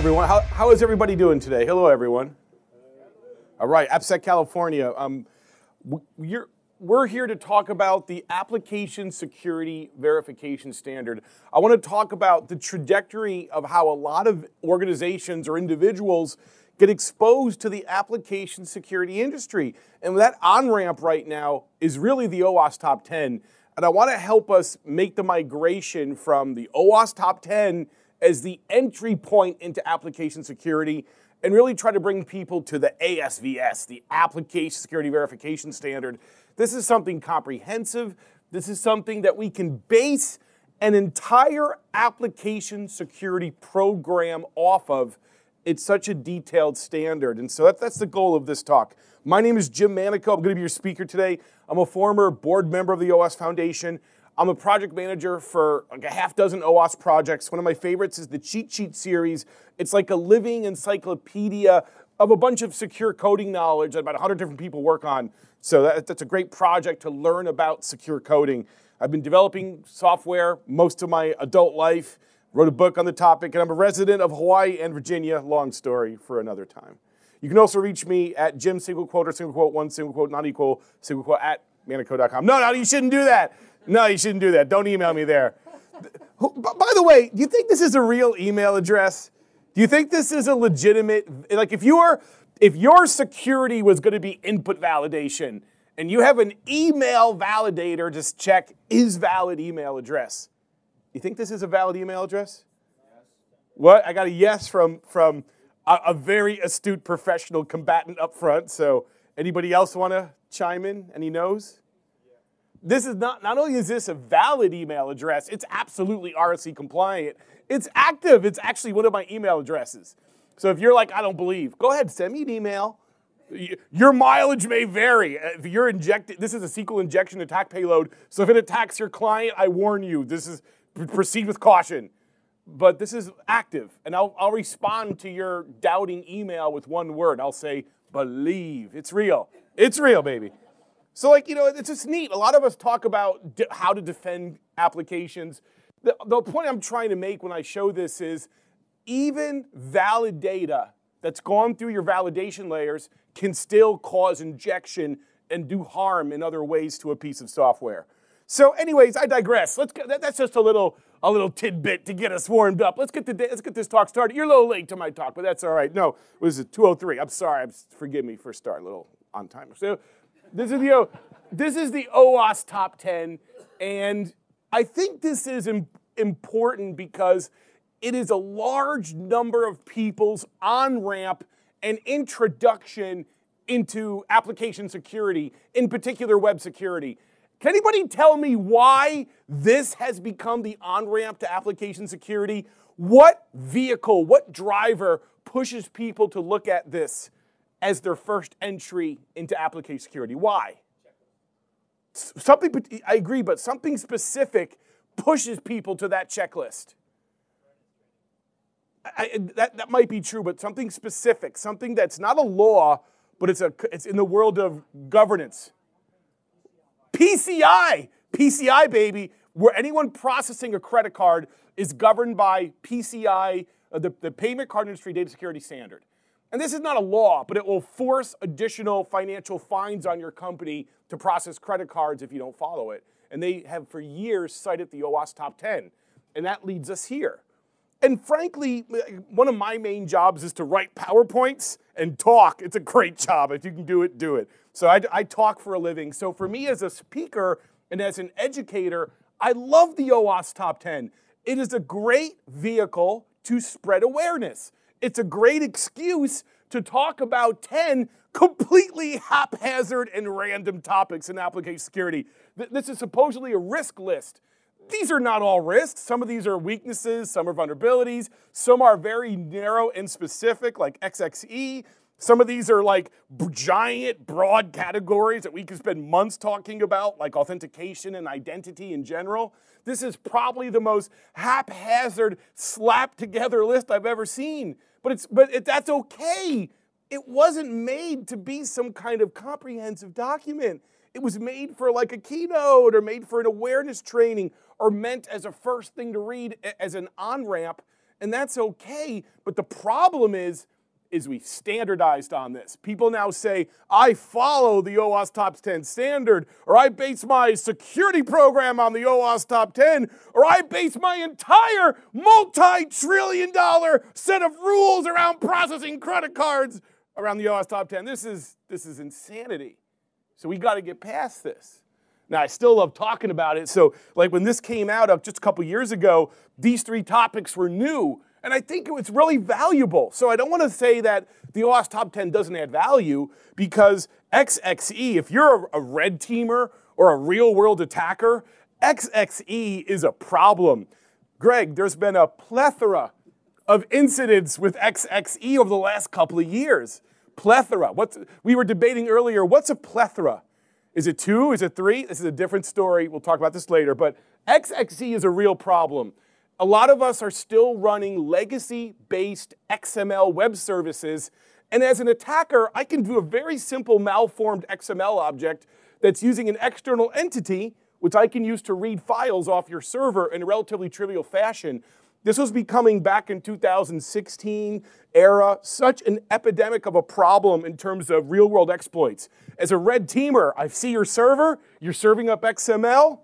Everyone. How, how is everybody doing today? Hello, everyone. All right, AppSec California. Um, we're, we're here to talk about the Application Security Verification Standard. I want to talk about the trajectory of how a lot of organizations or individuals get exposed to the application security industry. And that on ramp right now is really the OWASP Top 10. And I want to help us make the migration from the OWASP Top 10 as the entry point into application security and really try to bring people to the ASVS, the Application Security Verification Standard. This is something comprehensive. This is something that we can base an entire application security program off of. It's such a detailed standard. And so that, that's the goal of this talk. My name is Jim Manico. I'm going to be your speaker today. I'm a former board member of the OWASP Foundation. I'm a project manager for like a half dozen OWASP projects. One of my favorites is the Cheat Sheet series. It's like a living encyclopedia of a bunch of secure coding knowledge that about 100 different people work on. So that, that's a great project to learn about secure coding. I've been developing software most of my adult life, wrote a book on the topic, and I'm a resident of Hawaii and Virginia. Long story for another time. You can also reach me at Jim single quote or single quote one single quote not equal single quote at manico.com. No, no, you shouldn't do that. No, you shouldn't do that. Don't email me there. By the way, do you think this is a real email address? Do you think this is a legitimate like if your if your security was going to be input validation and you have an email validator just check is valid email address. You think this is a valid email address? What? I got a yes from from a, a very astute professional combatant up front. So anybody else want to chime in? Any knows? This is not, not only is this a valid email address, it's absolutely RFC compliant. It's active. It's actually one of my email addresses. So if you're like, I don't believe, go ahead, send me an email. Your mileage may vary. If you're injected, this is a SQL injection attack payload. So if it attacks your client, I warn you, this is proceed with caution. But this is active, and I'll, I'll respond to your doubting email with one word. I'll say, believe. It's real. It's real, baby. So, like, you know, it's just neat. A lot of us talk about de- how to defend applications. The, the point I'm trying to make when I show this is even valid data that's gone through your validation layers can still cause injection and do harm in other ways to a piece of software. So, anyways, I digress. Let's get, that's just a little a little tidbit to get us warmed up. Let's get the let's get this talk started. You're a little late to my talk, but that's all right. No, it was 2:03. I'm sorry. I'm, forgive me for starting a little on time. So, this is the this is the OWASP top 10, and I think this is important because it is a large number of people's on ramp and introduction into application security, in particular web security. Can anybody tell me why this has become the on ramp to application security? What vehicle, what driver pushes people to look at this? As their first entry into application security. Why? Something, I agree, but something specific pushes people to that checklist. I, that, that might be true, but something specific, something that's not a law, but it's, a, it's in the world of governance. PCI, PCI, baby, where anyone processing a credit card is governed by PCI, uh, the, the Payment Card Industry Data Security Standard. And this is not a law, but it will force additional financial fines on your company to process credit cards if you don't follow it. And they have for years cited the OWASP top 10. And that leads us here. And frankly, one of my main jobs is to write PowerPoints and talk. It's a great job. If you can do it, do it. So I, I talk for a living. So for me as a speaker and as an educator, I love the OWASP top 10. It is a great vehicle to spread awareness it's a great excuse to talk about 10 completely haphazard and random topics in application security. This is supposedly a risk list. These are not all risks. Some of these are weaknesses, some are vulnerabilities, some are very narrow and specific, like XXE. Some of these are like giant, broad categories that we could spend months talking about, like authentication and identity in general. This is probably the most haphazard, slapped together list I've ever seen. But, it's, but it, that's okay. It wasn't made to be some kind of comprehensive document. It was made for like a keynote or made for an awareness training or meant as a first thing to read as an on ramp. and that's okay. But the problem is, is we standardized on this. People now say, I follow the OWASP Top 10 standard, or I base my security program on the OWASP Top 10, or I base my entire multi trillion dollar set of rules around processing credit cards around the OWASP Top 10. This is, this is insanity. So we got to get past this. Now, I still love talking about it. So, like when this came out of just a couple years ago, these three topics were new. And I think it's really valuable. So I don't want to say that the OWASP Top 10 doesn't add value because XXE, if you're a, a red teamer or a real world attacker, XXE is a problem. Greg, there's been a plethora of incidents with XXE over the last couple of years. Plethora. What's, we were debating earlier, what's a plethora? Is it two? Is it three? This is a different story. We'll talk about this later. But XXE is a real problem. A lot of us are still running legacy based XML web services. And as an attacker, I can do a very simple malformed XML object that's using an external entity, which I can use to read files off your server in a relatively trivial fashion. This was becoming back in 2016 era such an epidemic of a problem in terms of real world exploits. As a red teamer, I see your server, you're serving up XML,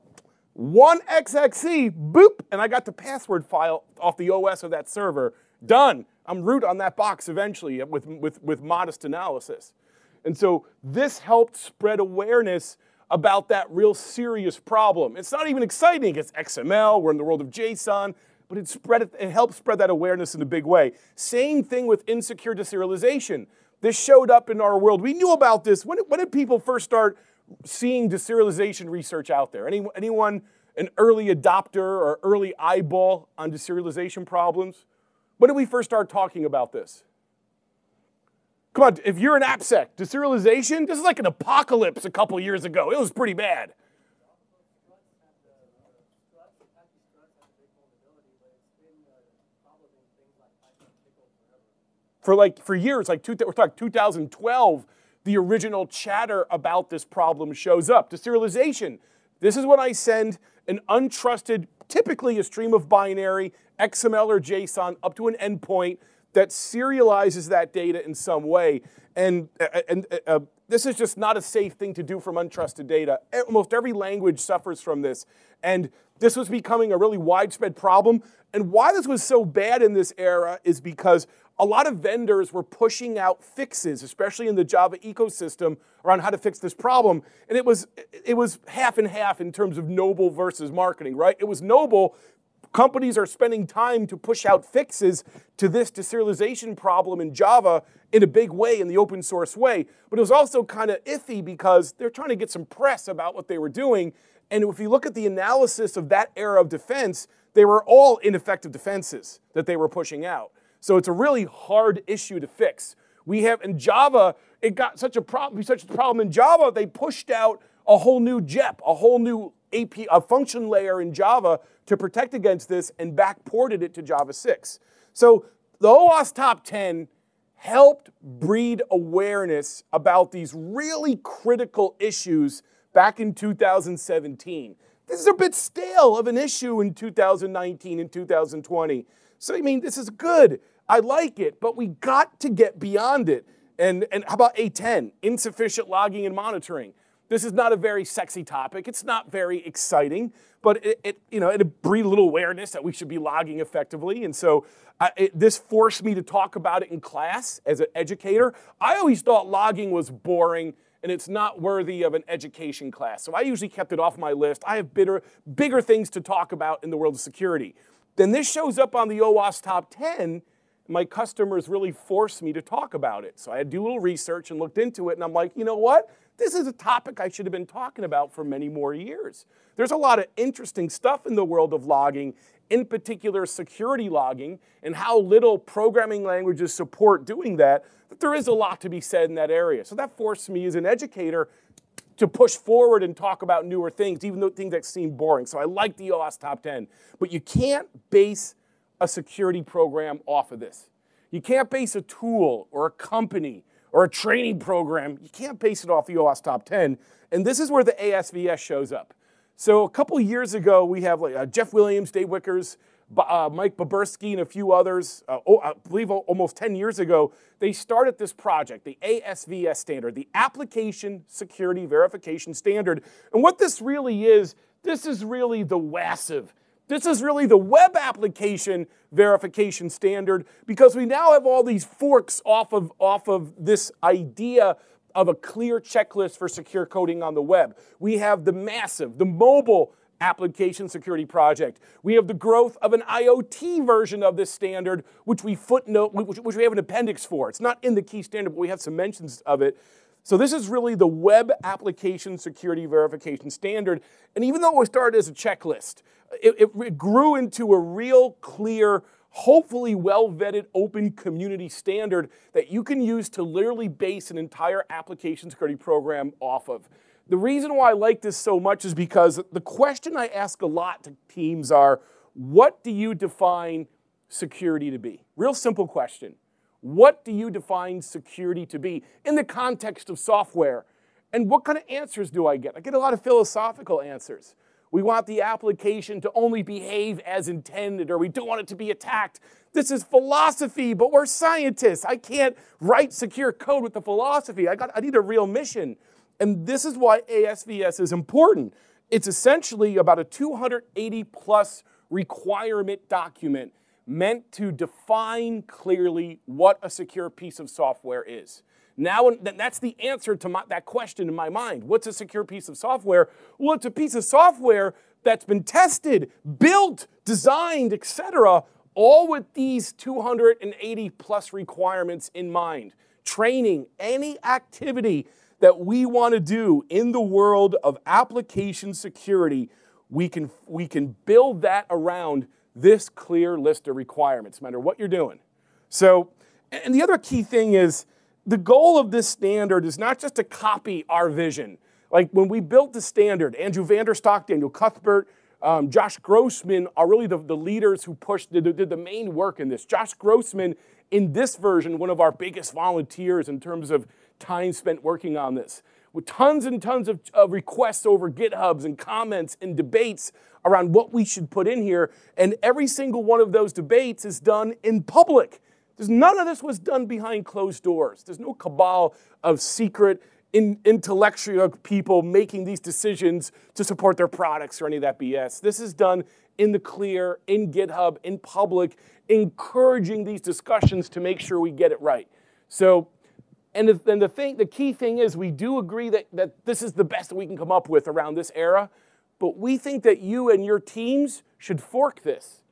one XXE, boop, and I got the password file off the OS of that server. Done. I'm root on that box eventually with, with, with modest analysis. And so this helped spread awareness about that real serious problem. It's not even exciting. It's XML. We're in the world of JSON, but it spread it, it helped spread that awareness in a big way. Same thing with insecure deserialization. This showed up in our world. We knew about this. When, when did people first start seeing deserialization research out there? Any, anyone an early adopter or early eyeball on deserialization problems? When did we first start talking about this? Come on, if you're an AppSec, deserialization, this is like an apocalypse a couple years ago. It was pretty bad. For like for years, like two, we're talking 2012, the original chatter about this problem shows up. Deserialization. This is when I send an untrusted, typically a stream of binary, XML or JSON, up to an endpoint that serializes that data in some way. And, uh, and uh, uh, this is just not a safe thing to do from untrusted data. Almost every language suffers from this. And this was becoming a really widespread problem. And why this was so bad in this era is because a lot of vendors were pushing out fixes, especially in the Java ecosystem, around how to fix this problem. And it was, it was half and half in terms of noble versus marketing, right? It was noble. Companies are spending time to push out fixes to this deserialization problem in Java in a big way, in the open source way. But it was also kind of iffy because they're trying to get some press about what they were doing. And if you look at the analysis of that era of defense, they were all ineffective defenses that they were pushing out. So it's a really hard issue to fix. We have in Java, it got such a problem, such a problem in Java, they pushed out a whole new JEP, a whole new AP, a function layer in Java to protect against this and backported it to Java 6. So the OWASP Top 10 helped breed awareness about these really critical issues back in 2017. This is a bit stale of an issue in 2019 and 2020. So, I mean, this is good. I like it, but we got to get beyond it. And, and how about A10, insufficient logging and monitoring? This is not a very sexy topic. It's not very exciting, but it, it you know, it breed a little awareness that we should be logging effectively. And so I, it, this forced me to talk about it in class as an educator. I always thought logging was boring and it's not worthy of an education class. So I usually kept it off my list. I have bitter, bigger things to talk about in the world of security. Then this shows up on the OWASP top 10. My customers really forced me to talk about it. So I had to do a little research and looked into it, and I'm like, you know what? This is a topic I should have been talking about for many more years. There's a lot of interesting stuff in the world of logging, in particular security logging, and how little programming languages support doing that, that there is a lot to be said in that area. So that forced me as an educator to push forward and talk about newer things, even though things that seem boring. So I like the OWASP Top 10. But you can't base a security program off of this. You can't base a tool or a company or a training program. You can't base it off the OWASP Top 10. And this is where the ASVS shows up. So a couple years ago, we have like uh, Jeff Williams, Dave Wichers, uh, Mike Boberski and a few others, uh, oh, I believe almost 10 years ago, they started this project, the ASVS standard, the Application Security Verification Standard. And what this really is, this is really the WASIV. This is really the web application verification standard because we now have all these forks off of, off of this idea of a clear checklist for secure coding on the web. We have the massive, the mobile application security project. We have the growth of an IoT version of this standard, which we footnote, which, which we have an appendix for. It's not in the key standard, but we have some mentions of it. So this is really the web application security verification standard. And even though it started as a checklist, it, it, it grew into a real clear, hopefully well vetted open community standard that you can use to literally base an entire application security program off of. The reason why I like this so much is because the question I ask a lot to teams are, what do you define security to be? Real simple question. What do you define security to be in the context of software? And what kind of answers do I get? I get a lot of philosophical answers. We want the application to only behave as intended, or we don't want it to be attacked. This is philosophy, but we're scientists. I can't write secure code with the philosophy. I, got, I need a real mission. And this is why ASVS is important. It's essentially about a 280 plus requirement document meant to define clearly what a secure piece of software is. Now, that's the answer to my, that question in my mind. What's a secure piece of software? Well, it's a piece of software that's been tested, built, designed, etc., all with these 280 plus requirements in mind. Training, any activity that we want to do in the world of application security, we can, we can build that around this clear list of requirements, no matter what you're doing. So, and the other key thing is the goal of this standard is not just to copy our vision. Like when we built the standard, Andrew Vanderstock, Daniel Cuthbert, um, Josh Grossman are really the, the leaders who pushed, did, did the main work in this. Josh Grossman, in this version, one of our biggest volunteers in terms of time spent working on this, with tons and tons of, of requests over GitHubs and comments and debates around what we should put in here. And every single one of those debates is done in public. There's none of this was done behind closed doors. There's no cabal of secret in, intellectual people making these decisions to support their products or any of that BS. This is done in the clear, in GitHub, in public, encouraging these discussions to make sure we get it right. So and the, and the thing, the key thing is we do agree that, that this is the best that we can come up with around this era, but we think that you and your teams should fork this.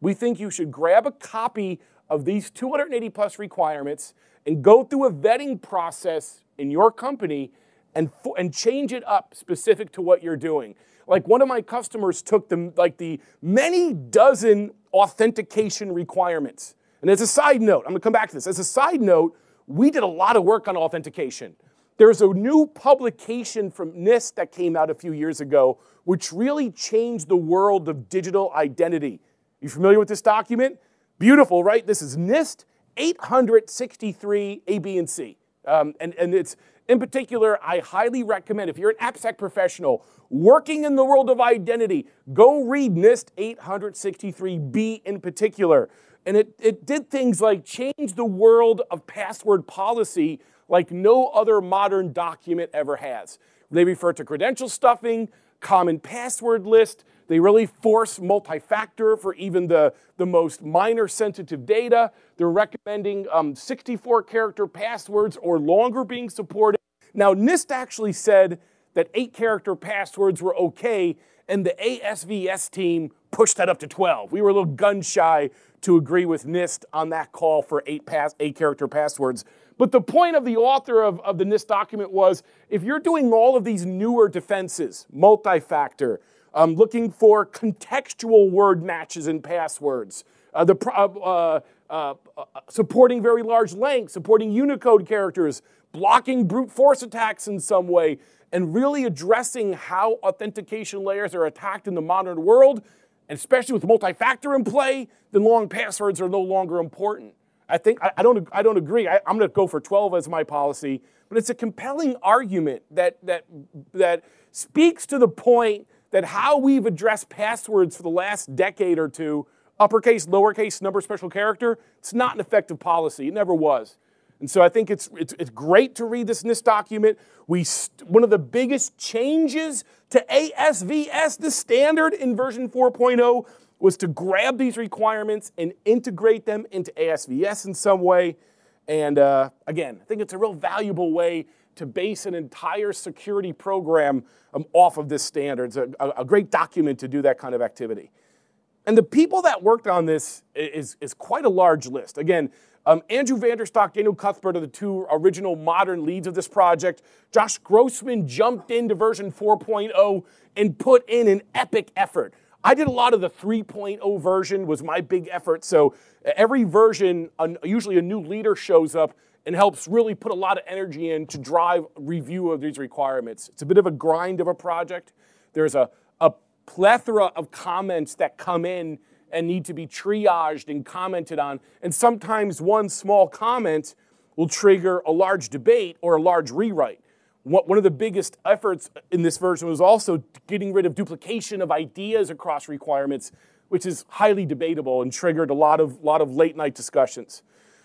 We think you should grab a copy of these 280 plus requirements and go through a vetting process in your company and, and change it up specific to what you're doing. Like one of my customers took the, like the many dozen authentication requirements. And as a side note, I'm gonna come back to this. As a side note, we did a lot of work on authentication. There's a new publication from NIST that came out a few years ago, which really changed the world of digital identity. You familiar with this document? Beautiful, right? This is NIST 863 A, B, and C. Um, and, and it's in particular, I highly recommend if you're an AppSec professional working in the world of identity, go read NIST 863B in particular. And it, it did things like change the world of password policy like no other modern document ever has. They refer to credential stuffing, common password list. They really force multi factor for even the, the most minor sensitive data. They're recommending um, 64 character passwords or longer being supported. Now, NIST actually said that eight character passwords were okay, and the ASVS team pushed that up to 12. We were a little gun shy to agree with NIST on that call for eight, pass, eight character passwords. But the point of the author of, of the NIST document was if you're doing all of these newer defenses, multi factor, um, looking for contextual word matches in passwords, uh, the, uh, uh, uh, supporting very large length, supporting Unicode characters, blocking brute force attacks in some way, and really addressing how authentication layers are attacked in the modern world, and especially with multi-factor in play, then long passwords are no longer important. I think I, I don't I don't agree. I, I'm going to go for 12 as my policy, but it's a compelling argument that that that speaks to the point that how we've addressed passwords for the last decade or two uppercase, lowercase, number, special character, it's not an effective policy. It never was. And so I think it's, it's, it's great to read this NIST document. We one of the biggest changes to ASVS, the standard in version 4.0, was to grab these requirements and integrate them into ASVS in some way. And uh, again, I think it's a real valuable way to base an entire security program um, off of this standard. It's a, a, great document to do that kind of activity. And the people that worked on this is, is quite a large list. Again, um, Andrew Vanderstock, Daniel Cuthbert are the two original modern leads of this project. Josh Grossman jumped into version 4.0 and put in an epic effort. I did a lot of the 3.0 version was my big effort. So every version, usually a new leader shows up and helps really put a lot of energy in to drive review of these requirements. It's a bit of a grind of a project. There's a, a plethora of comments that come in and need to be triaged and commented on. And sometimes one small comment will trigger a large debate or a large rewrite. One of the biggest efforts in this version was also getting rid of duplication of ideas across requirements, which is highly debatable and triggered a lot of, lot of late night discussions.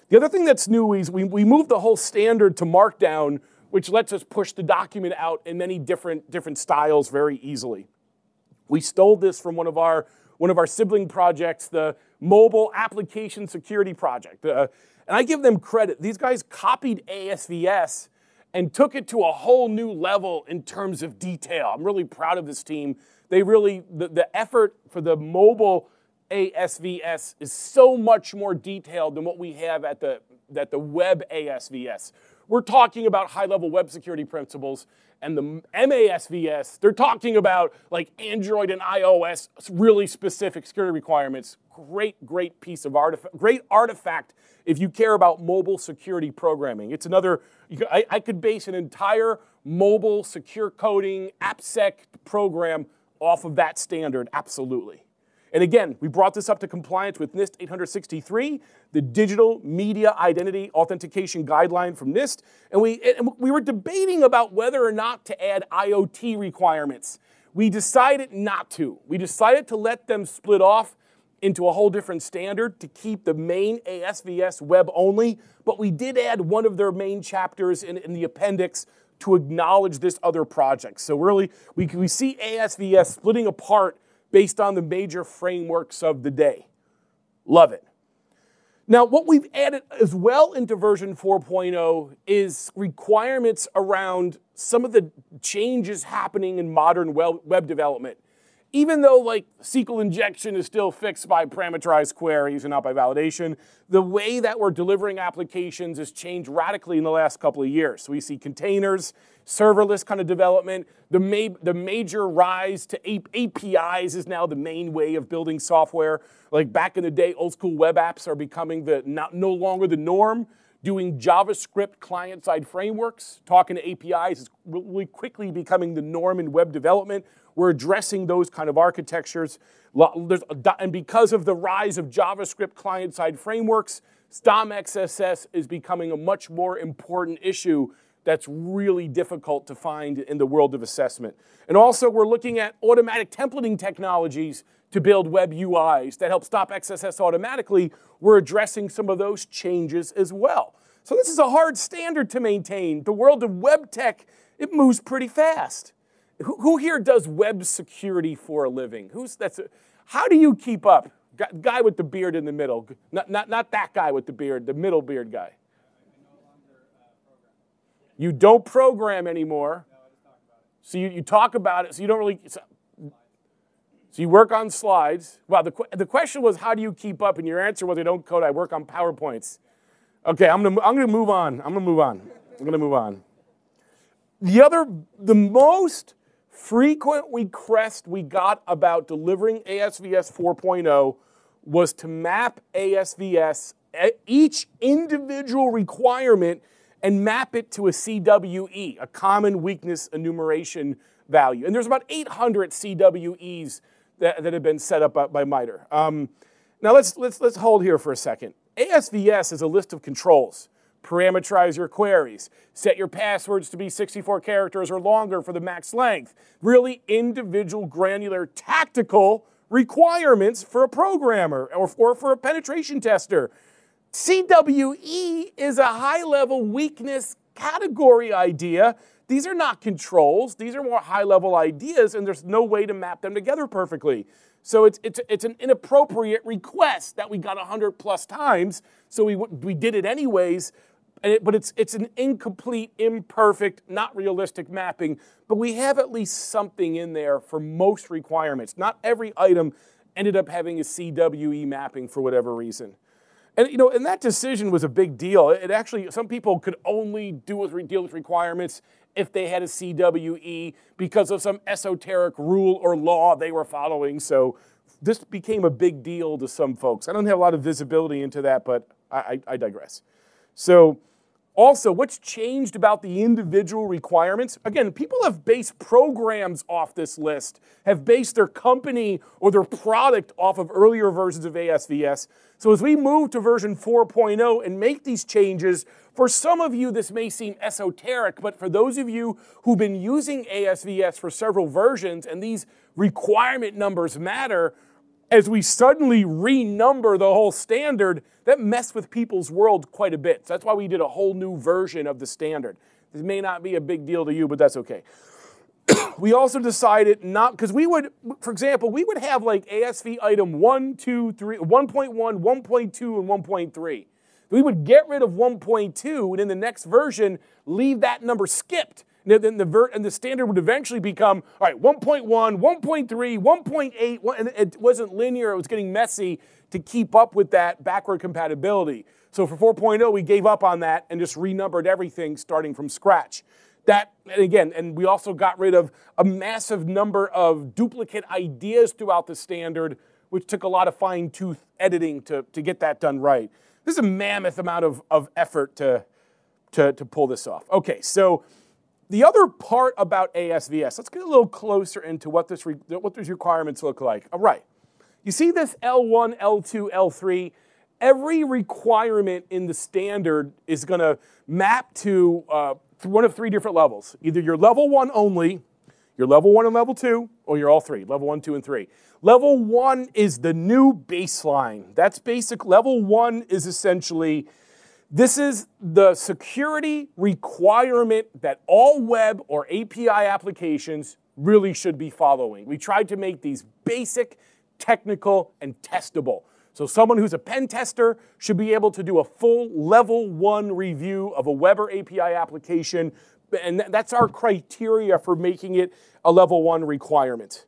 The other thing that's new is we, we moved the whole standard to Markdown, which lets us push the document out in many different, different styles very easily. We stole this from one of our one of our sibling projects, the Mobile Application Security Project. Uh, and I give them credit. These guys copied ASVS and took it to a whole new level in terms of detail. I'm really proud of this team. They really, the, the effort for the mobile ASVS is so much more detailed than what we have at the, at the web ASVS. We're talking about high level web security principles and the MASVS, they're talking about like Android and iOS, really specific security requirements. Great, great piece of artifact, great artifact if you care about mobile security programming. It's another, I, I could base an entire mobile secure coding AppSec program off of that standard, absolutely. And again, we brought this up to compliance with NIST 863, the Digital Media Identity Authentication Guideline from NIST, and we, and we were debating about whether or not to add IoT requirements. We decided not to. We decided to let them split off into a whole different standard to keep the main ASVS web only, but we did add one of their main chapters in, in the appendix to acknowledge this other project. So really, we, we see ASVS splitting apart based on the major frameworks of the day. Love it. Now, what we've added as well into version 4.0 is requirements around some of the changes happening in modern web development even though like SQL injection is still fixed by parameterized queries and not by validation, the way that we're delivering applications has changed radically in the last couple of years. So we see containers, serverless kind of development. The, ma the major rise to APIs is now the main way of building software. Like back in the day, old school web apps are becoming the not, no longer the norm. Doing JavaScript client-side frameworks, talking to APIs is really quickly becoming the norm in web development. We're addressing those kind of architectures. And because of the rise of JavaScript client-side frameworks, DOM XSS is becoming a much more important issue that's really difficult to find in the world of assessment. And also, we're looking at automatic templating technologies to build web UIs that help stop XSS automatically. We're addressing some of those changes as well. So this is a hard standard to maintain. The world of web tech, it moves pretty fast. Who, who here does web security for a living? Who's that's? A, how do you keep up? Guy with the beard in the middle, not, not, not that guy with the beard, the middle beard guy. You don't program anymore. So you, you talk about it, so you don't really. So, so you work on slides. Well, the, the question was, how do you keep up? And your answer was, I don't code, I work on PowerPoints. Okay, I'm gonna, I'm gonna move on. I'm gonna move on. I'm gonna move on. The other, the most frequent request we got about delivering ASVS 4.0 was to map ASVS, eh, each individual requirement, and map it to a CWE, a common weakness enumeration value. And there's about 800 CWEs that, that have been set up by, MITRE. Um, now let's, let's, let's hold here for a second. ASVS is a list of controls parameterize your queries, set your passwords to be 64 characters or longer for the max length. Really individual, granular, tactical requirements for a programmer or, or for a penetration tester. CWE is a high level weakness category idea. These are not controls, these are more high level ideas, and there's no way to map them together perfectly. So it's, it's, it's an inappropriate request that we got 100 plus times, so we, we did it anyways. It, but it's, it's an incomplete, imperfect, not realistic mapping. But we have at least something in there for most requirements. Not every item ended up having a CWE mapping for whatever reason. And you know, and that decision was a big deal. It actually, some people could only do with deal with requirements if they had a CWE because of some esoteric rule or law they were following. So this became a big deal to some folks. I don't have a lot of visibility into that, but I, I, I digress. So also, what's changed about the individual requirements? Again, people have based programs off this list, have based their company or their product off of earlier versions of ASVS. So as we move to version 4.0 and make these changes, for some of you this may seem esoteric, but for those of you who've been using ASVS for several versions and these requirement numbers matter, as we suddenly renumber the whole standard, that messed with people's world quite a bit. So that's why we did a whole new version of the standard. This may not be a big deal to you, but that's okay. we also decided not, because we would, for example, we would have like ASV item 1, 2, 3, 1.1, 1.2, and 1.3. We would get rid of 1.2 and in the next version, leave that number skipped then the, vert, and the standard would eventually become, all right, 1.1, 1.3, 1.8, and it wasn't linear, it was getting messy to keep up with that backward compatibility. So for 4.0, we gave up on that and just renumbered everything starting from scratch. That, and again, and we also got rid of a massive number of duplicate ideas throughout the standard, which took a lot of fine tooth editing to, to get that done right. This is a mammoth amount of, of effort to, to, to pull this off. Okay, so the other part about ASVS, let's get a little closer into what, this re, what these requirements look like. All right, you see this L1, L2, L3? Every requirement in the standard is going to map to uh, one of three different levels. Either you're level one only, you're level one and level two, or you're all three, level one, two, and three. Level one is the new baseline. That's basic. Level one is essentially this is the security requirement that all web or API applications really should be following. We tried to make these basic, technical, and testable. So someone who's a pen tester should be able to do a full level one review of a web or API application. And that's our criteria for making it a level one requirement.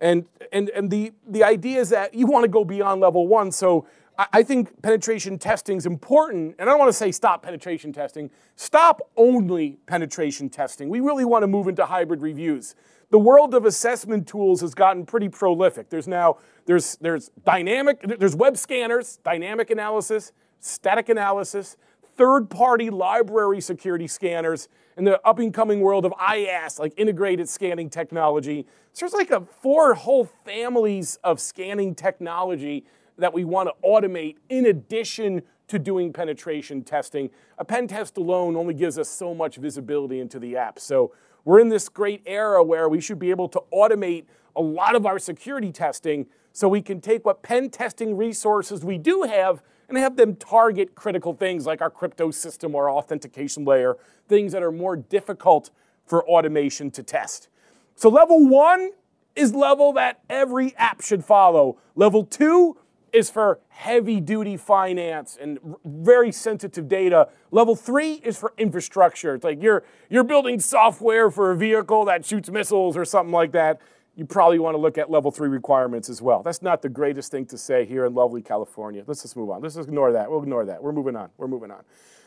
And, and, and the, the idea is that you want to go beyond level one. So I think penetration testing is important, and I don't want to say stop penetration testing. Stop only penetration testing. We really want to move into hybrid reviews. The world of assessment tools has gotten pretty prolific. There's now there's there's dynamic there's web scanners, dynamic analysis, static analysis, third-party library security scanners, and the up-and-coming world of IAST, like integrated scanning technology. So there's like a four whole families of scanning technology that we want to automate in addition to doing penetration testing. A pen test alone only gives us so much visibility into the app. So we're in this great era where we should be able to automate a lot of our security testing so we can take what pen testing resources we do have and have them target critical things like our crypto system or authentication layer, things that are more difficult for automation to test. So level one is level that every app should follow. Level two is for heavy duty finance and very sensitive data. Level three is for infrastructure. It's like you're, you're building software for a vehicle that shoots missiles or something like that. You probably want to look at level three requirements as well. That's not the greatest thing to say here in lovely California. Let's just move on. Let's just ignore that. We'll ignore that. We're moving on. We're moving on.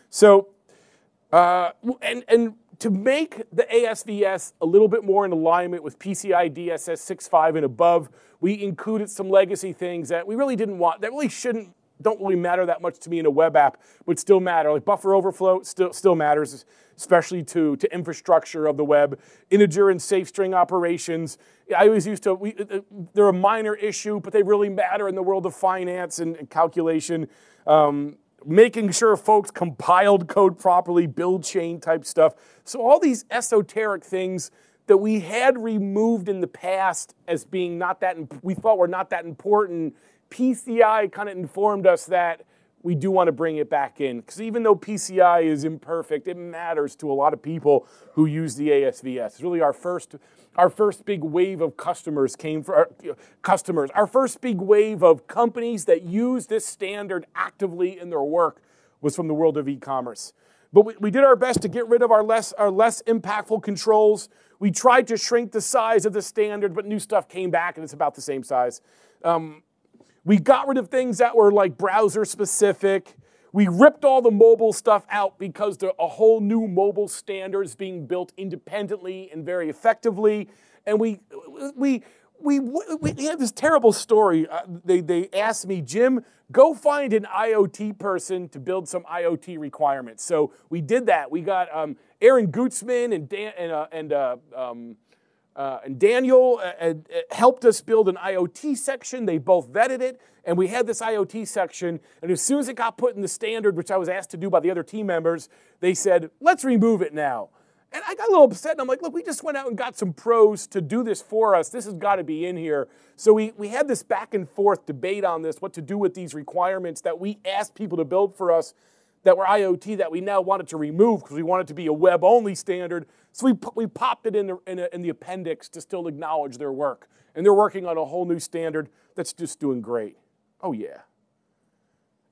So, uh, and, and to make the ASVS a little bit more in alignment with PCI DSS 6.5 and above, we included some legacy things that we really didn't want, that really shouldn't, don't really matter that much to me in a web app, but still matter. Like buffer overflow still, still matters, especially to, to infrastructure of the web. Integer and safe string operations. I always used to, we, uh, uh, they're a minor issue, but they really matter in the world of finance and, and calculation. Um, making sure folks compiled code properly, build chain type stuff. So all these esoteric things that we had removed in the past as being not that, we thought were not that important, PCI kind of informed us that we do want to bring it back in. Because even though PCI is imperfect, it matters to a lot of people who use the ASVS. It's really our first, our first big wave of customers came for our, customers. Our first big wave of companies that use this standard actively in their work was from the world of e-commerce. But we, we did our best to get rid of our less, our less impactful controls. We tried to shrink the size of the standard, but new stuff came back and it's about the same size. Um, we got rid of things that were like browser specific. We ripped all the mobile stuff out because there a whole new mobile standards being built independently and very effectively. And we, we, we, we had this terrible story. Uh, they, they asked me, Jim, go find an IoT person to build some IoT requirements. So we did that. We got um, Aaron Guzman and, Dan, and, uh, and uh, um, uh, and Daniel uh, uh, helped us build an IoT section. They both vetted it, and we had this IoT section. And as soon as it got put in the standard, which I was asked to do by the other team members, they said, let's remove it now. And I got a little upset, and I'm like, look, we just went out and got some pros to do this for us. This has got to be in here. So we, we had this back and forth debate on this, what to do with these requirements that we asked people to build for us that were IoT that we now wanted to remove because we wanted to be a web only standard. So we, we popped it in the, in, a, in the appendix to still acknowledge their work. And they're working on a whole new standard that's just doing great. Oh, yeah.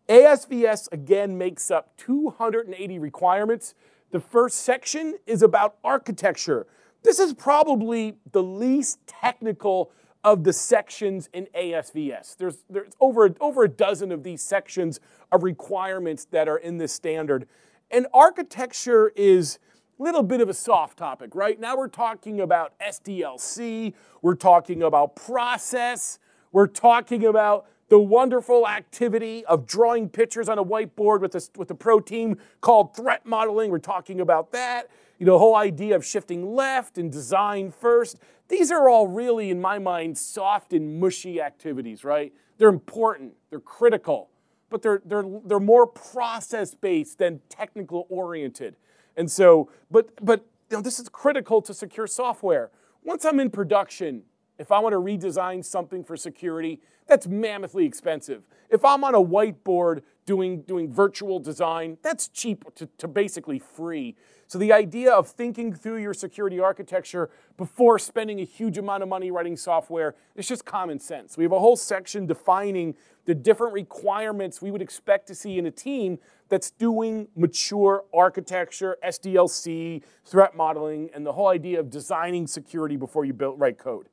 ASVS again makes up 280 requirements. The first section is about architecture. This is probably the least technical of the sections in ASVS. There's, there's over, over a dozen of these sections of requirements that are in this standard. And architecture is a little bit of a soft topic, right? Now we're talking about SDLC, we're talking about process, we're talking about the wonderful activity of drawing pictures on a whiteboard with a, with a pro team called threat modeling. We're talking about that. You know, the whole idea of shifting left and design first. These are all really, in my mind, soft and mushy activities, right? They're important, they're critical, but they're, they're, they're more process based than technical oriented. And so, but, but you know, this is critical to secure software. Once I'm in production, if I want to redesign something for security, that's mammothly expensive. If I'm on a whiteboard doing, doing virtual design, that's cheap to, to basically free. So the idea of thinking through your security architecture before spending a huge amount of money writing software is just common sense. We have a whole section defining the different requirements we would expect to see in a team that's doing mature architecture, SDLC, threat modeling, and the whole idea of designing security before you build, write code.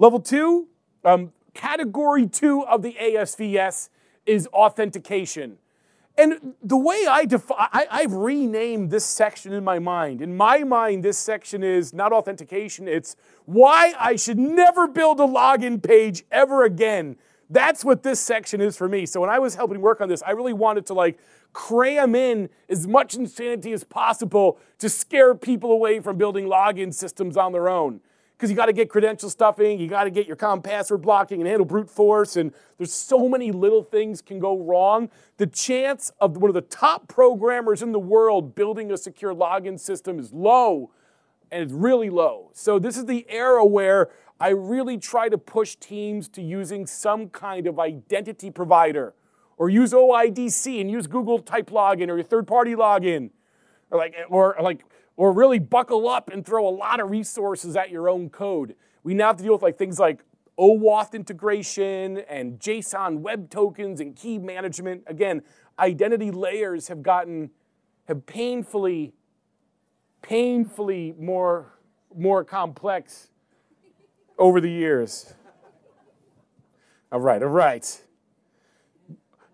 Level two, um, category two of the ASVS is authentication. And the way I define, I've renamed this section in my mind. In my mind, this section is not authentication, it's why I should never build a login page ever again. That's what this section is for me. So when I was helping work on this, I really wanted to like cram in as much insanity as possible to scare people away from building login systems on their own because you got to get credential stuffing, you got to get your common password blocking and handle brute force, and there's so many little things can go wrong. The chance of one of the top programmers in the world building a secure login system is low, and it's really low. So this is the era where I really try to push teams to using some kind of identity provider, or use OIDC and use Google type login or your third-party login, or like, or like or really buckle up and throw a lot of resources at your own code. We now have to deal with like things like OAuth integration and JSON web tokens and key management. Again, identity layers have gotten have painfully, painfully more, more complex over the years. All right, all right.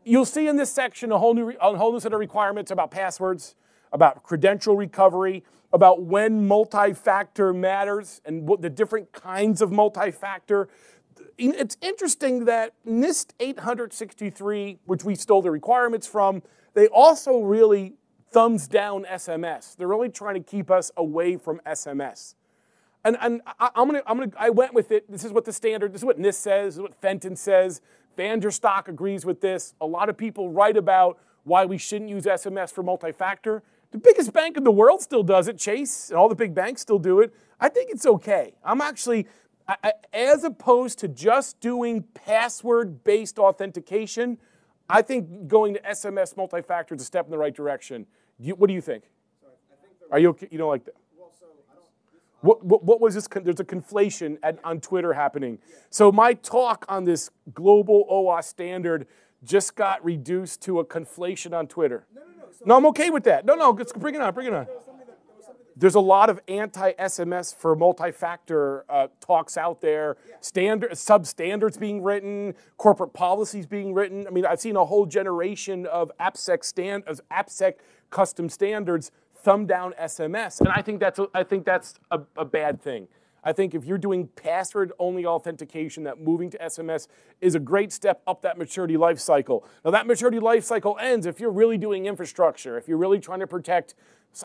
You'll see in this section a whole new, a whole new set of requirements about passwords, about credential recovery, about when multi-factor matters and what the different kinds of multi-factor. It's interesting that NIST 863, which we stole the requirements from, they also really thumbs down SMS. They're really trying to keep us away from SMS. And, and I, am gonna, I'm gonna, I went with it. This is what the standard, this is what NIST says, this is what Fenton says. Van der Stock agrees with this. A lot of people write about why we shouldn't use SMS for multi-factor. The biggest bank in the world still does it, Chase, and all the big banks still do it. I think it's okay. I'm actually, I, I, as opposed to just doing password based authentication, I think going to SMS multi factor is a step in the right direction. You, what do you think? Are you okay? You don't like that? What, what, what, was this? There's a conflation at, on Twitter happening. So my talk on this global OAuth standard just got reduced to a conflation on Twitter. No, no, no. So no I'm okay with that. No, no, let's bring it on, bring it on. There's a lot of anti-SMS for multi-factor uh, talks out there. Standard substandards being written, corporate policies being written. I mean, I've seen a whole generation of AppSec stand, of AppSec custom standards thumb down SMS, and I think that's a, I think that's a, a bad thing. I think if you're doing password only authentication, that moving to SMS is a great step up that maturity life cycle. Now, that maturity life cycle ends if you're really doing infrastructure, if you're really trying to protect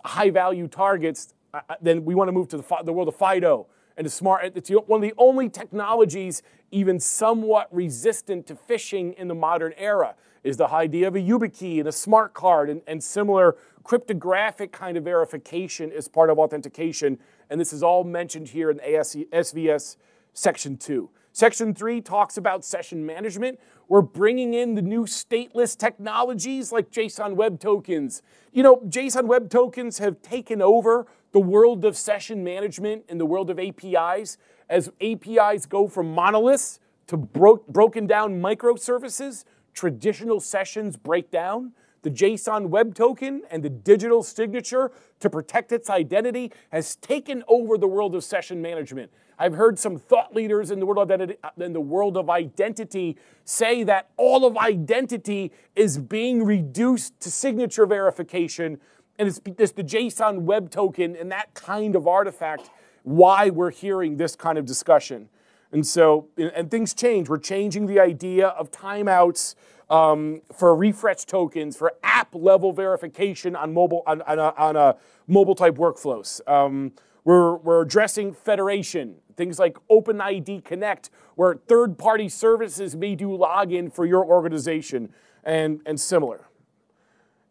high value targets, then we want to move to the, the world of FIDO and the smart. It's one of the only technologies even somewhat resistant to phishing in the modern era is the idea of a YubiKey and a smart card and, and similar cryptographic kind of verification as part of authentication. And this is all mentioned here in ASC, SVS Section 2. Section 3 talks about session management. We're bringing in the new stateless technologies like JSON Web Tokens. You know, JSON Web Tokens have taken over the world of session management and the world of APIs as APIs go from monoliths to bro broken down microservices, traditional sessions break down. The JSON Web Token and the digital signature to protect its identity has taken over the world of session management. I've heard some thought leaders in the world of identity, uh, in the world of identity say that all of identity is being reduced to signature verification, and it's, it's the JSON Web Token and that kind of artifact why we're hearing this kind of discussion. And so, and things change. We're changing the idea of timeouts um, for refresh tokens, for app level verification on mobile on, on, a, on a mobile type workflows. Um, we're, we're addressing federation, things like OpenID Connect, where third party services may do login for your organization and, and similar.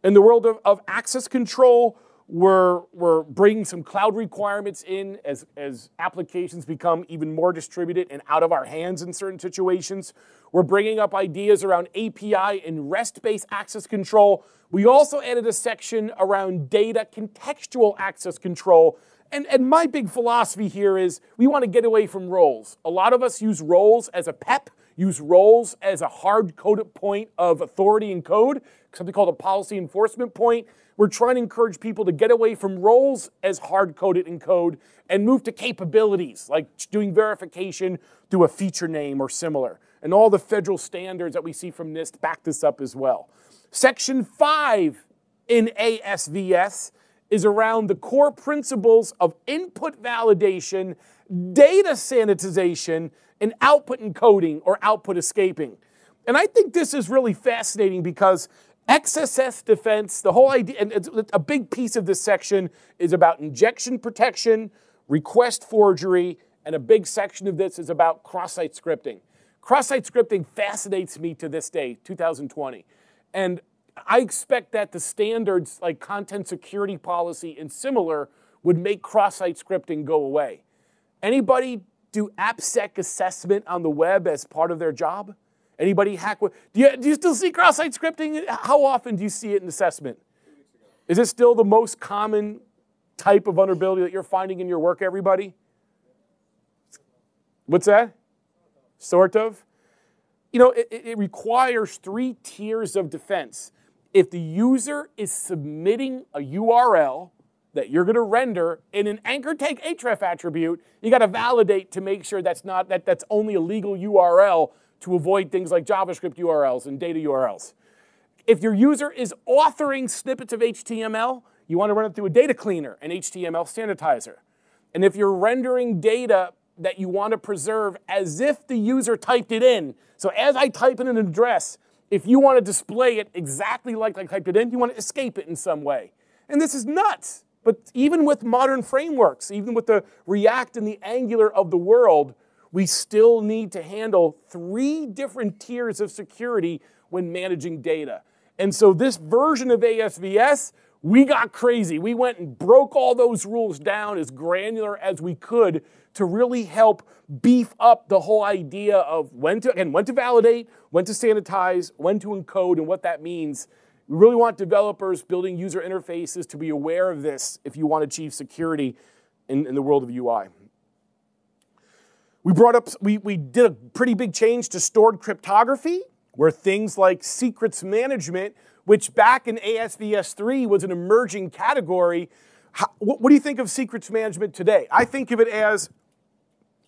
In the world of, of access control, we're, we're bringing some cloud requirements in as, as applications become even more distributed and out of our hands in certain situations. We're bringing up ideas around API and REST based access control. We also added a section around data contextual access control. And, and my big philosophy here is we want to get away from roles. A lot of us use roles as a PEP, use roles as a hard coded point of authority and code, something called a policy enforcement point. We're trying to encourage people to get away from roles as hard coded in code and move to capabilities like doing verification through a feature name or similar. And all the federal standards that we see from NIST back this up as well. Section 5 in ASVS is around the core principles of input validation, data sanitization, and output encoding or output escaping. And I think this is really fascinating because XSS defense, the whole idea, and a big piece of this section is about injection protection, request forgery, and a big section of this is about cross-site scripting. Cross-site scripting fascinates me to this day, 2020. And I expect that the standards like content security policy and similar would make cross-site scripting go away. Anybody do AppSec assessment on the web as part of their job? Anybody hack? Do you, do you still see cross-site scripting? How often do you see it in assessment? Is it still the most common type of vulnerability that you're finding in your work, everybody? What's that? Sort of. You know, it, it requires three tiers of defense. If the user is submitting a URL that you're going to render in an anchor tag href attribute, you got to validate to make sure that's not that that's only a legal URL to avoid things like JavaScript URLs and data URLs. If your user is authoring snippets of HTML, you want to run it through a data cleaner, an HTML sanitizer. And if you're rendering data that you want to preserve as if the user typed it in, so as I type in an address, if you want to display it exactly like I typed it in, you want to escape it in some way. And this is nuts. But even with modern frameworks, even with the React and the Angular of the world, we still need to handle three different tiers of security when managing data. And so this version of ASVS we got crazy. We went and broke all those rules down as granular as we could to really help beef up the whole idea of when to again when to validate, when to sanitize, when to encode, and what that means. We really want developers building user interfaces to be aware of this if you want to achieve security in, in the world of UI. We brought up, we, we did a pretty big change to stored cryptography, where things like secrets management which back in ASVS 3 was an emerging category. How, what do you think of secrets management today? I think of it as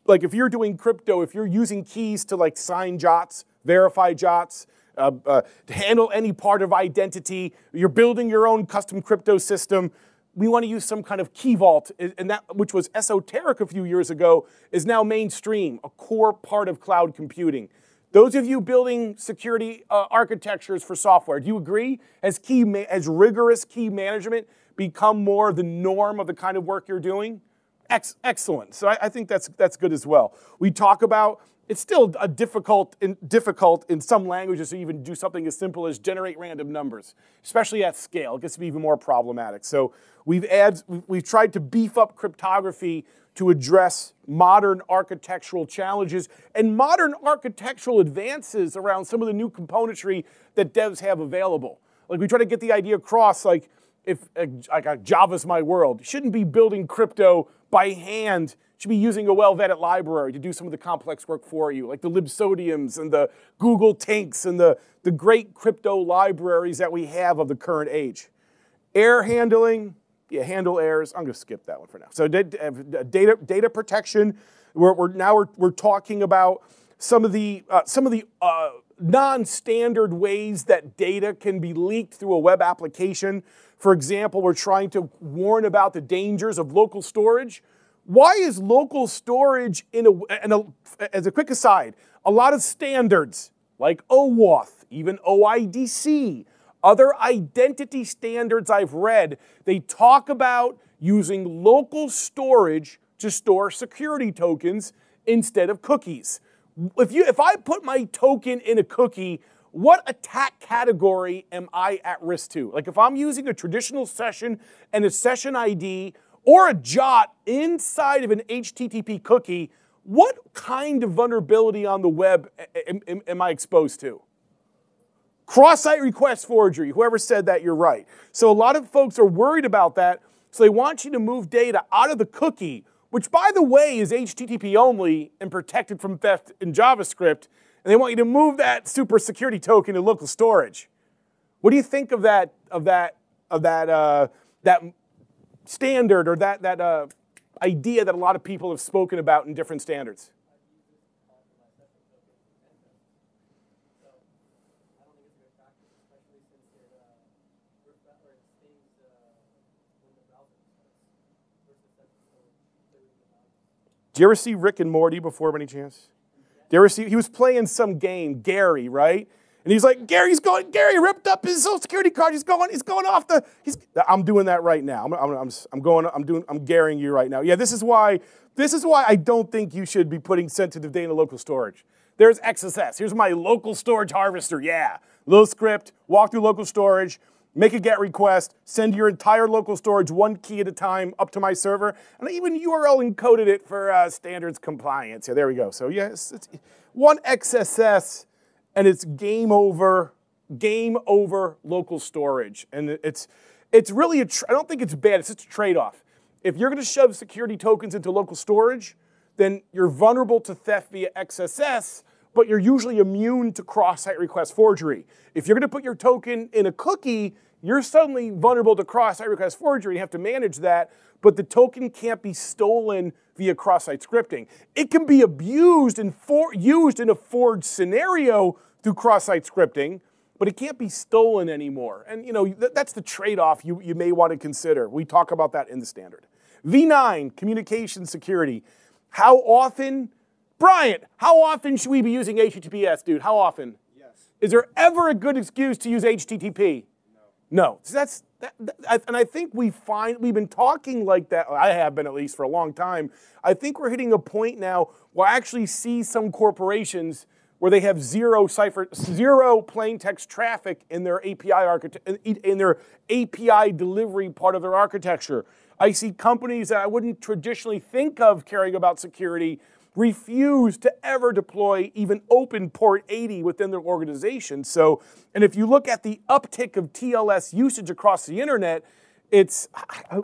like if you're doing crypto, if you're using keys to like sign JWTs, verify JWTs, uh, uh, handle any part of identity, you're building your own custom crypto system. We want to use some kind of key vault, and that which was esoteric a few years ago is now mainstream, a core part of cloud computing. Those of you building security uh, architectures for software, do you agree? Has key has rigorous key management become more the norm of the kind of work you're doing? Ex excellent. So I, I, think that's that's good as well. We talk about it's still a difficult in, difficult in some languages to even do something as simple as generate random numbers, especially at scale. It gets to be even more problematic. So we've add, we've tried to beef up cryptography to address modern architectural challenges and modern architectural advances around some of the new componentry that devs have available. Like we try to get the idea across, like if like a Java's my world, shouldn't be building crypto by hand. Should be using a well-vetted library to do some of the complex work for you, like the libsodiums and the Google Tinks and the, the great crypto libraries that we have of the current age. Error handling, yeah, handle errors. I'm going to skip that one for now. So uh, data data protection. We're, we're now we're, we're talking about some of the uh, some of the uh, non-standard ways that data can be leaked through a web application. For example, we're trying to warn about the dangers of local storage. Why is local storage in a, in a as a quick aside, a lot of standards like OAuth, even OIDC, other identity standards I've read, they talk about using local storage to store security tokens instead of cookies. If, you, if I put my token in a cookie, what attack category am I at risk to? Like if I'm using a traditional session and a session ID or a JWT inside of an HTTP cookie, what kind of vulnerability on the web am, am, am I exposed to? Cross-site request forgery. Whoever said that, you're right. So a lot of folks are worried about that. So they want you to move data out of the cookie, which by the way is HTTP only and protected from theft in JavaScript. And they want you to move that super security token to local storage. What do you think of that of that of that uh, that standard or that that uh, idea that a lot of people have spoken about in different standards? Do you ever see Rick and Morty before by any chance? See, he was playing some game, Gary, right? And he's like, Gary's going, Gary ripped up his social security card. He's going, he's going off the, he's, I'm doing that right now. I'm, I'm, I'm, going, I'm doing, I'm Garying you right now. Yeah, this is why, this is why I don't think you should be putting sensitive data in local storage. There's XSS. Here's my local storage harvester. Yeah, little script, walk through local storage make a GET request, send your entire local storage one key at a time up to my server, and I even URL encoded it for uh, standards compliance. Yeah, there we go. So yes, it's one XSS, and it's game over, game over local storage, and it's it's really a. I don't think it's bad. It's just a trade-off. If you're going to shove security tokens into local storage, then you're vulnerable to theft via XSS but you're usually immune to cross-site request forgery. If you're going to put your token in a cookie, you're suddenly vulnerable to cross-site request forgery. You have to manage that, but the token can't be stolen via cross-site scripting. It can be abused and used in a forged scenario through cross-site scripting, but it can't be stolen anymore. And you know th that's the trade-off you, you may want to consider. We talk about that in the standard. V9, communication security. How often Bryant, how often should we be using HTTPS, dude? How often? Yes. Is there ever a good excuse to use HTTP? No. No. So that's that, that, and I think we find we've been talking like that. I have been at least for a long time. I think we're hitting a point now where I actually see some corporations where they have zero cipher, zero plain text traffic in their API architect, in their API delivery part of their architecture. I see companies that I wouldn't traditionally think of caring about security refuse to ever deploy even open port 80 within their organization. So, and if you look at the uptick of TLS usage across the internet, it's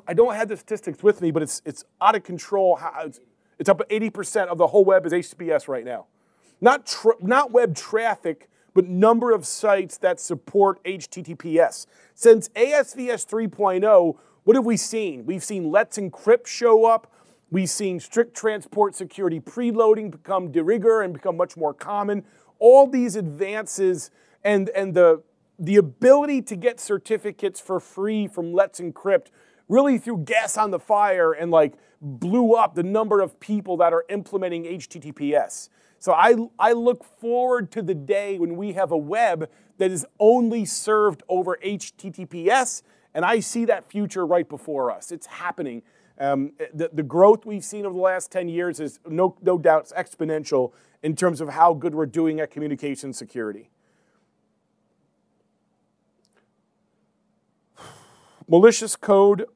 I don't have the statistics with me, but it's it's out of control. It's, it's up 80% of the whole web is HTTPS right now. Not, tra- not web traffic, but number of sites that support HTTPS. Since ASVS 3.0, what have we seen? We've seen Let's Encrypt show up. We've seen strict transport security preloading become de rigueur and become much more common. All these advances and, and the, the ability to get certificates for free from Let's Encrypt really threw gas on the fire and like blew up the number of people that are implementing HTTPS. So I, I look forward to the day when we have a web that is only served over HTTPS, and I see that future right before us. It's happening. Um, the, the growth we've seen over the last 10 years is no, no doubt exponential in terms of how good we're doing at communication security. malicious code.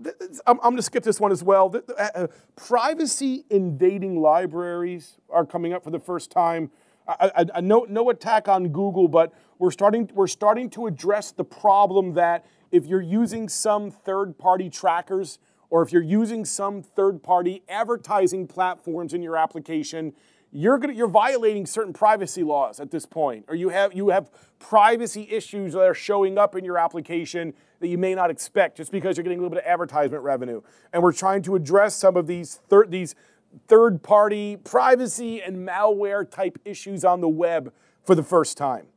I'm, going to skip this one as well. Uh, uh, privacy invading libraries are coming up for the first time. I, I, I know no attack on Google, but we're starting we're starting to address the problem that if you're using some third-party trackers or if you're using some third-party advertising platforms in your application, you're gonna, you're violating certain privacy laws at this point, or you have you have privacy issues that are showing up in your application that you may not expect just because you're getting a little bit of advertisement revenue. And we're trying to address some of these thir- these third party privacy and malware type issues on the web for the first time.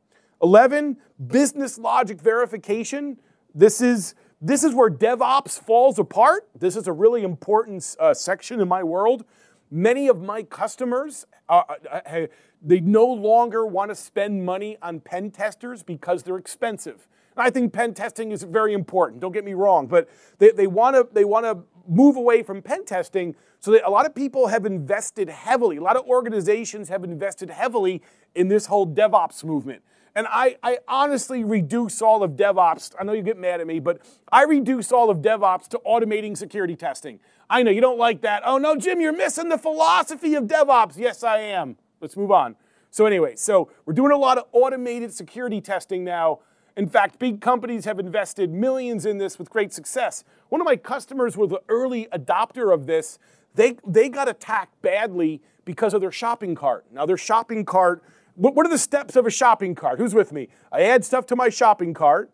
11 business logic verification. This is this is where DevOps falls apart. This is a really important uh, section in my world. Many of my customers, uh, uh, uh, they no longer want to spend money on pen testers because they're expensive. I think pen testing is very important, don't get me wrong, but they, they want to they wanna move away from pen testing so that a lot of people have invested heavily, a lot of organizations have invested heavily in this whole DevOps movement. And I, I, honestly reduce all of DevOps. I know you get mad at me, but I reduce all of DevOps to automating security testing. I know you don't like that. Oh no, Jim, you're missing the philosophy of DevOps. Yes, I am. Let's move on. So anyway, so we're doing a lot of automated security testing now. In fact, big companies have invested millions in this with great success. One of my customers was an early adopter of this. They, they got attacked badly because of their shopping cart. Now, their shopping cart what are the steps of a shopping cart? Who's with me? I add stuff to my shopping cart.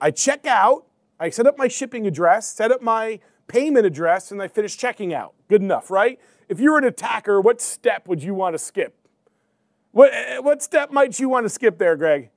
I check out. I set up my shipping address, set up my payment address, and I finish checking out. Good enough, right? If you're an attacker, what step would you want to skip? What, eh, what step might you want to skip there, Greg?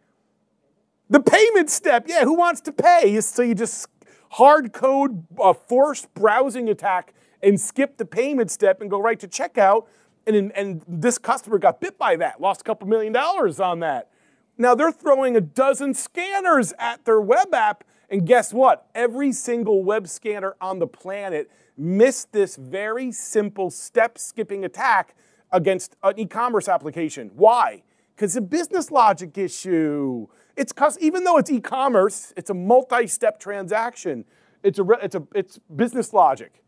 The payment step. Yeah, who wants to pay? So you just hard code a forced browsing attack and skip the payment step and go right to checkout and, and this customer got bit by that, lost a couple million dollars on that. Now they're throwing a dozen scanners at their web app, and guess what? Every single web scanner on the planet missed this very simple step skipping attack against an e commerce application. Why? Because it's a business logic issue. It's even though it's e commerce, it's a multi step transaction. It's, a, it's, a, it's business logic.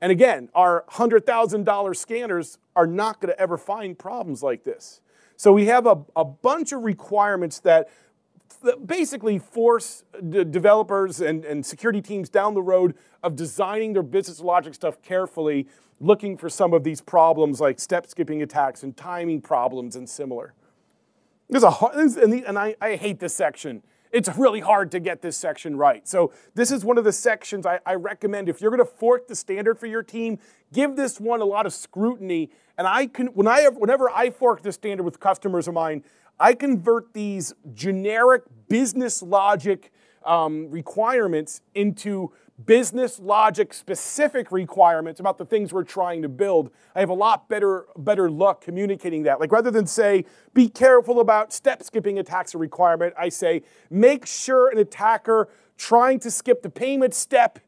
And again, our $100,000 scanners are not going to ever find problems like this. So we have a, a bunch of requirements that basically force developers and, and security teams down the road of designing their business logic stuff carefully, looking for some of these problems like step skipping attacks and timing problems and similar. There's a, and I, I hate this section it's really hard to get this section right. So this is one of the sections I, I recommend if you're going to fork the standard for your team, give this one a lot of scrutiny. And I can when I whenever I fork the standard with customers of mine, I convert these generic business logic um, requirements into business logic specific requirements about the things we're trying to build, I have a lot better, better luck communicating that. Like rather than say, be careful about step skipping attacks a requirement, I say, make sure an attacker trying to skip the payment step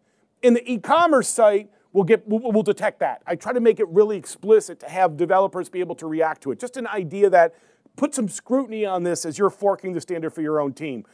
in the e-commerce site will get will, will detect that. I try to make it really explicit to have developers be able to react to it. Just an idea that put some scrutiny on this as you're forking the standard for your own team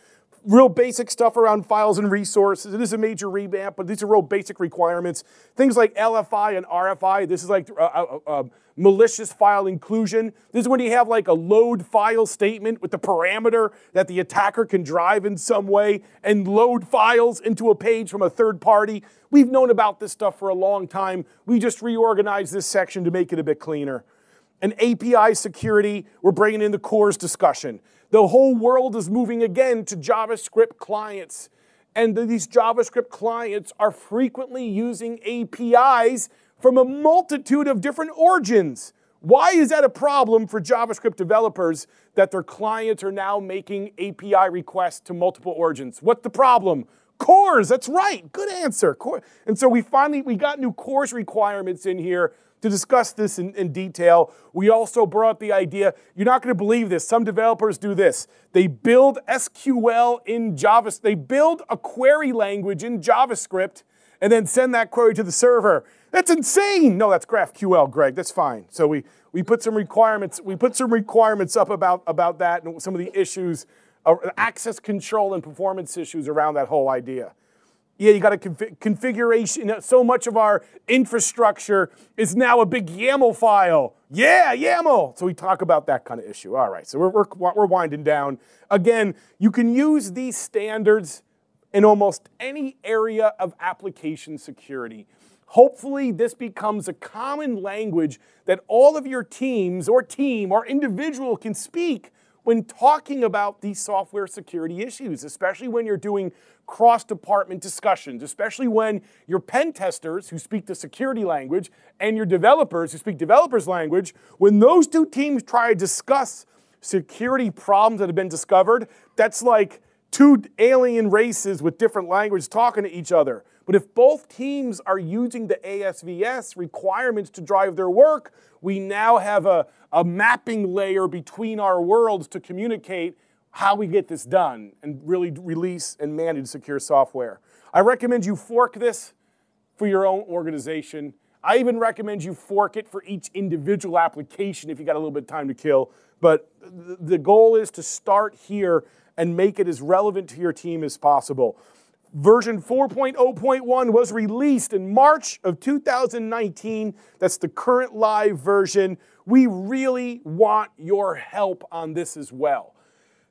real basic stuff around files and resources. It is a major revamp, but these are real basic requirements. Things like LFI and RFI. This is like uh, uh, uh, malicious file inclusion. This is when you have like a load file statement with the parameter that the attacker can drive in some way and load files into a page from a third party. We've known about this stuff for a long time. We just reorganized this section to make it a bit cleaner. And API security, we're bringing in the CORS discussion. The whole world is moving again to JavaScript clients. And these JavaScript clients are frequently using APIs from a multitude of different origins. Why is that a problem for JavaScript developers that their clients are now making API requests to multiple origins? What's the problem? CORS, that's right, good answer. And so we finally, we got new CORS requirements in here to discuss this in, in detail. We also brought the idea, you're not going to believe this. Some developers do this. They build SQL in Java, they build a query language in JavaScript and then send that query to the server. That's insane. No, that's GraphQL, Greg. That's fine. So we, we put some requirements, we put some requirements up about, about that and some of the issues, uh, access control and performance issues around that whole idea. Yeah, you got a config configuration. So much of our infrastructure is now a big YAML file. Yeah, YAML. So we talk about that kind of issue. All right, so we're, we're, we're winding down. Again, you can use these standards in almost any area of application security. Hopefully, this becomes a common language that all of your teams or team or individual can speak when talking about these software security issues, especially when you're doing cross department discussions, especially when your pen testers who speak the security language and your developers who speak developers language, when those two teams try to discuss security problems that have been discovered, that's like two alien races with different languages talking to each other. But if both teams are using the ASVS requirements to drive their work, we now have a, a mapping layer between our worlds to communicate how we get this done and really release and manage secure software. I recommend you fork this for your own organization. I even recommend you fork it for each individual application if you got a little bit of time to kill. But the goal is to start here and make it as relevant to your team as possible. Version 4.0.1 was released in March of 2019. That's the current live version. We really want your help on this as well.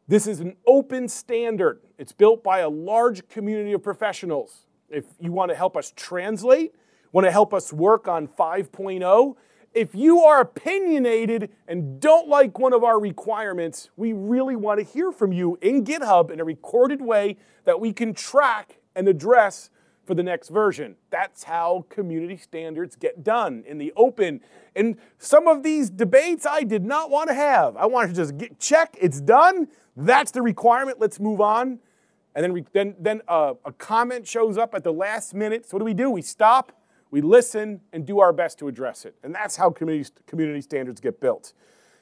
This is an open standard. It's built by a large community of professionals. If you want to help us translate, want to help us work on 5.0, if you are opinionated and don't like one of our requirements, we really want to hear from you in GitHub in a recorded way that we can track and address for the next version. That's how community standards get done in the open. And some of these debates I did not want to have. I wanted to just get, check, it's done. That's the requirement. Let's move on. And then, we, then, then uh, a comment shows up at the last minute. So what do we do? We stop, we listen, and do our best to address it. And that's how community, community standards get built.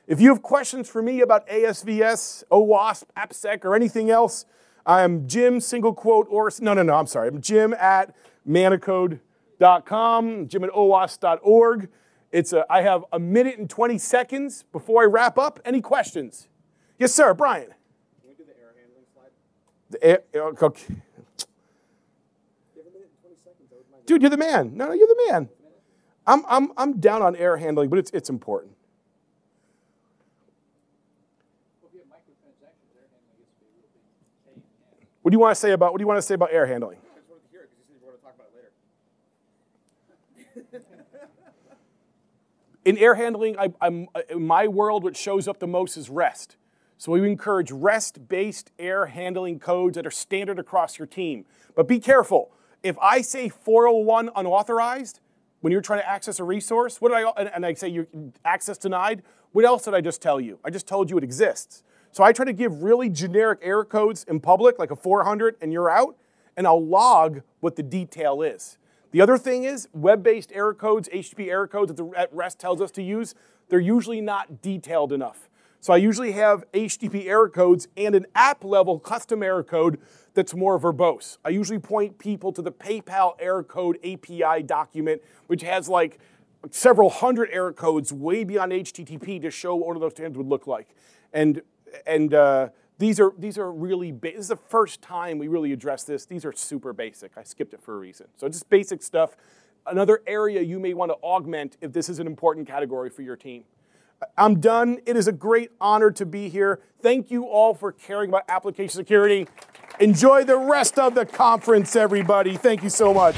If you have questions for me about ASVS, OWASP, AppSec, or anything else, I'm Jim, single quote, or, no, no, no, I'm sorry. I'm Jim at manicode.com, jim at owasp.org. It's a, I have a minute and 20 seconds before I wrap up. Any questions? Yes, sir, Brian. Can we do the error handling slide? The air, oh, okay. Dude, you're the man. No, no, you're the man. I'm, I'm, I'm down on error handling, but it's, it's important. What do you want to say about what do you want to say about error handling? in error handling, I, in uh, my world, what shows up the most is REST. So we encourage REST-based error handling codes that are standard across your team. But be careful. If I say 401 unauthorized, when you're trying to access a resource, what did I, and I say you access denied, what else did I just tell you? I just told you it exists. So I try to give really generic error codes in public, like a 400 and you're out, and I'll log what the detail is. The other thing is web-based error codes, HTTP error codes that the REST tells us to use, they're usually not detailed enough. So I usually have HTTP error codes and an app level custom error code that's more verbose. I usually point people to the PayPal error code API document, which has like several hundred error codes way beyond HTTP to show what one of those standards would look like. And, and uh, these, are, these are really, this is the first time we really address this. These are super basic. I skipped it for a reason. So just basic stuff. Another area you may want to augment if this is an important category for your team. I'm done. It is a great honor to be here. Thank you all for caring about application security. Enjoy the rest of the conference, everybody. Thank you so much.